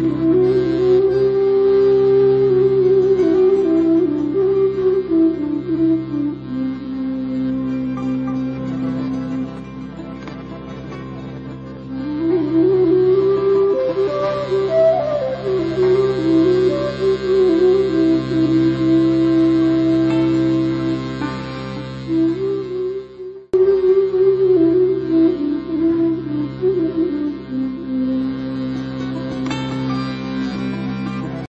you.